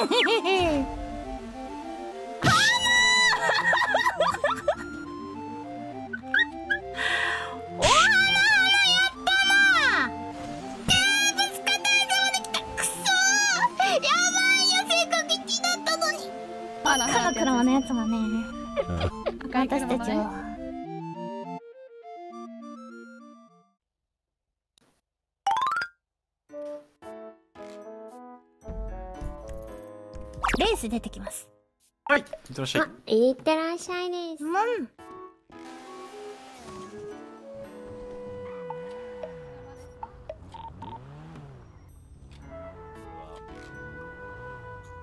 お花花やったなえー、ぶつかった間まで来たくそーやばいよ正確1だったのやつがね赤い車のね私たちをレース出てきます。はい。いってらっしゃい。あいってらっしゃいです。うん。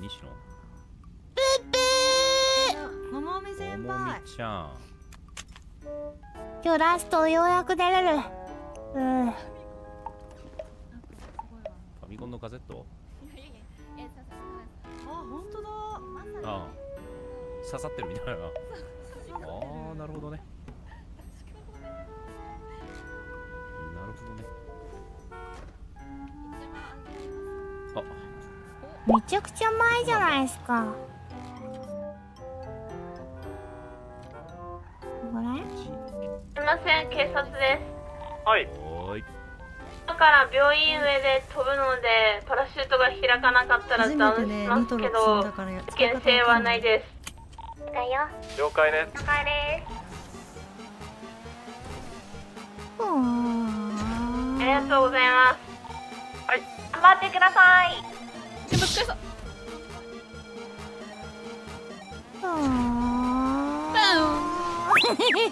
西野。ももみ先もも輩みちゃん。今日ラストようやく出れる。うん。ファミコンのカセット？あ本当だ。ああ刺さってるみたいな。ああなるほどね。なるほどね。あ。めちゃくちゃ前じゃないですか。これすいません、警察です。はいおーい今から病院上で飛ぶので、パラシュートが開かなかったら初ダウンしますけど危険性はないです。だよ了解です了解です。ありがとうございます。はい。頑張ってください。でも疲れそう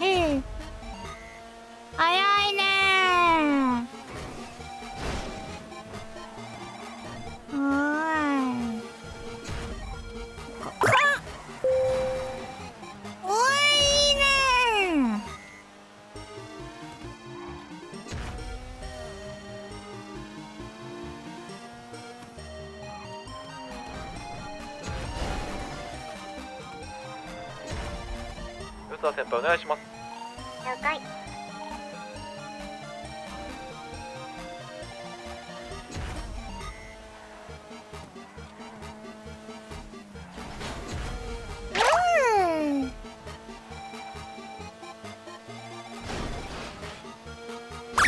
早いね宇佐先輩お願いします。了解。うん。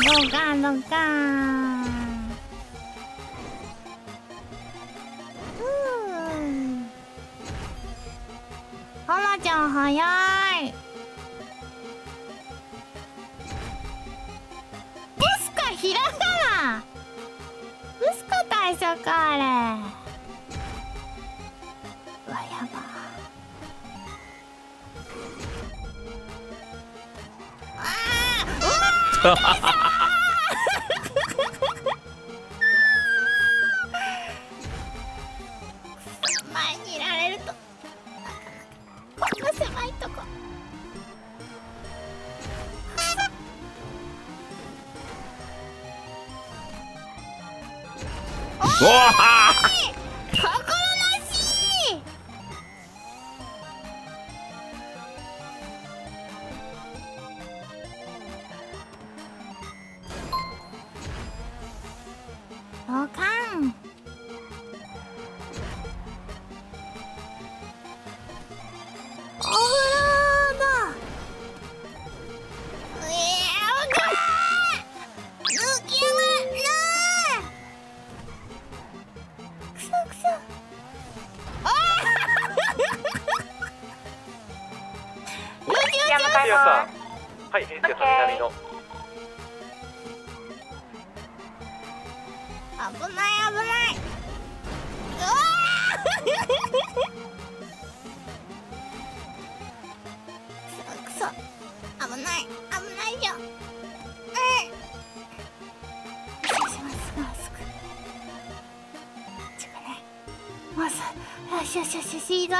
ドカンドカン。なちゃん早い。ウスカひらがな。ウスカ大佐かあれ。うわやば。あーうわ わあ心なしいおかない危ない。うわくそくそ。危ない。危ないよ。うん。します。ぐまっすぐちょっとね。まずよしよしよしよしいいぞ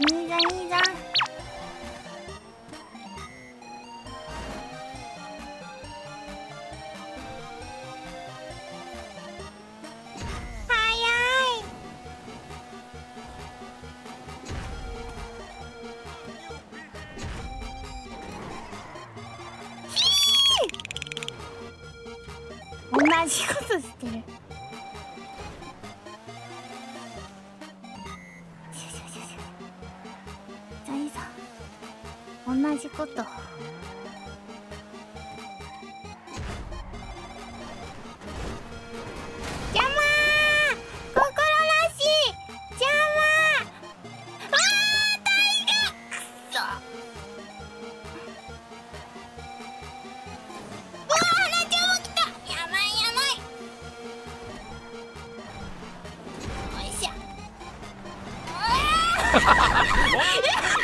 いいじゃんいいじ同じこと。邪魔ー。心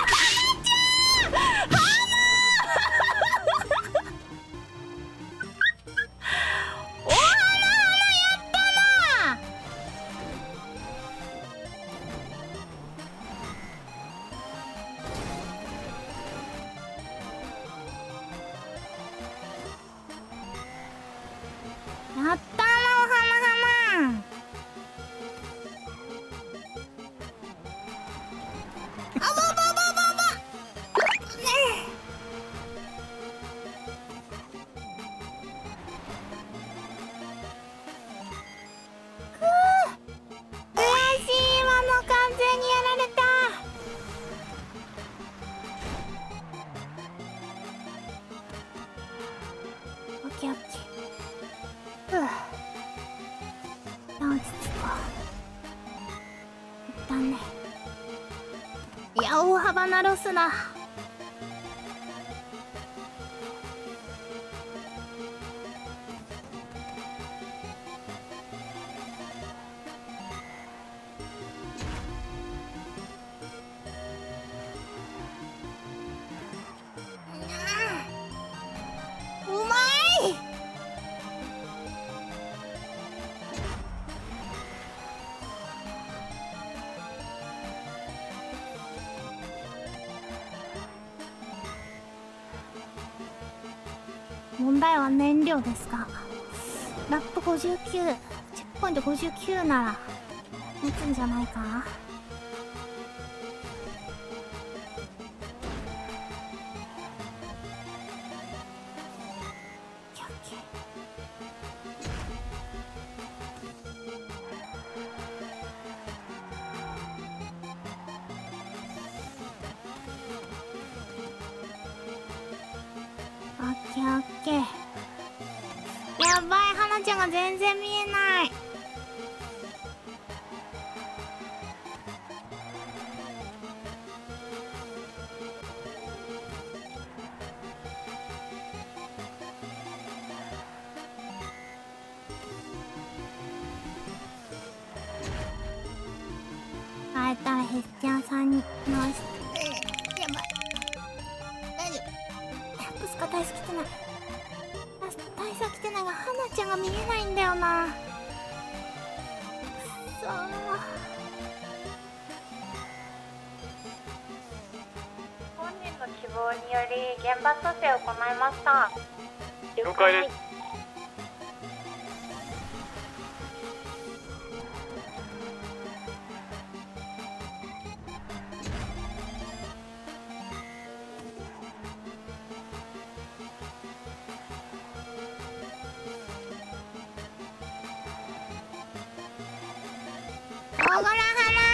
やったなお花花あばばばばばねくー悔しい今の完全にやられた。オッケーオッケー。ナロスだ燃料ですがラップ59チェックポイント59なら持つんじゃないか？オッケーオッケー。ばい花ちゃんが全然見えない。会えたらヘッチャーさんに回して。り現場蘇生を行いました。了解です。おごら花よ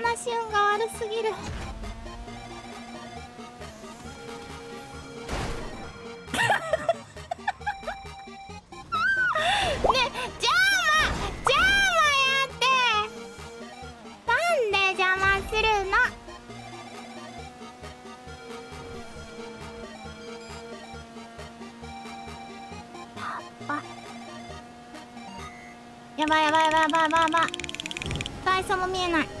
心なし運が悪すぎる。ねジャーマジャーマやって。なんで邪魔するの。やばいやばいやばいやばいやばいやばい。大差も見えない。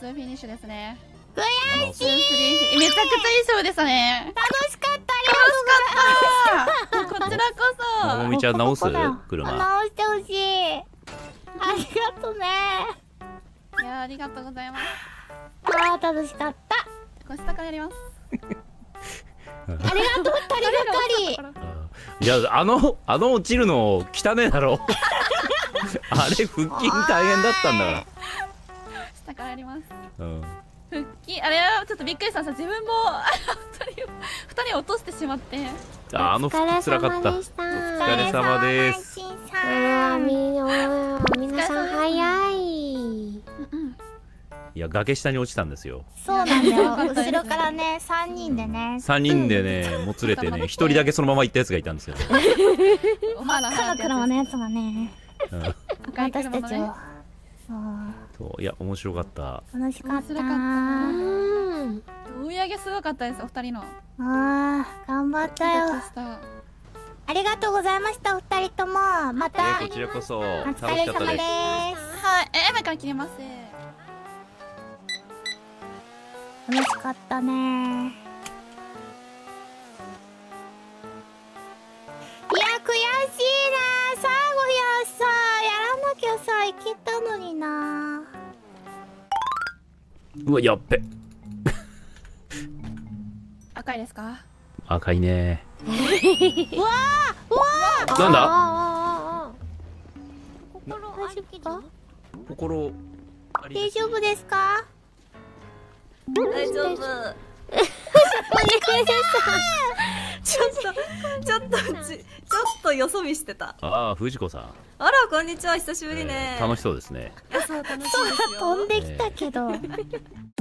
ツーフィニッシュですね。ー悔しい。めちゃくちゃいい勝負でしたね。楽しかったありがとうございますこちらこそ。ももみちゃん直す？車。直してほしい。ありがとね。いやーありがとうございます。あー楽しかった。ご下からやります。ありがとう。二人がかりい。やあのあの落ちるの汚ねえだろ。あれ腹筋大変だったんだか下からやります。ら、うん、復帰。あれはちょっとびっくりしたんですよ自分も二人を二人を落としてしまって。ああの腹筋つらかった。おお疲疲れ様です。皆さん早い。いや崖下に落ちたんですよ。そうなんだよ。後ろからね三人でね。3人でねもつれてね1人だけそのまま行ったやつがいたんですよ、お花赤の車のやつがね。うん。私たちをそう。そういや面白かった。楽しかった。面白かった追い上げすごかったですお二人の。あー頑張ったよ。ありがとうございましたお二人とも。またえこちらこそお楽疲れ様でしかったです。はいえ今から切れますす。楽しかったねうわやっべ。赤いですか？赤いね。うわーうわなんだ？あ心大丈夫か心大丈夫ですか？大丈夫。ちょっと、ちょっと、ち、ちょっとよそ見してた。ああ藤子さん、あら、こんにちは、久しぶりね。えー楽しそうですねいや、そう、楽しいですよ。飛んできたけど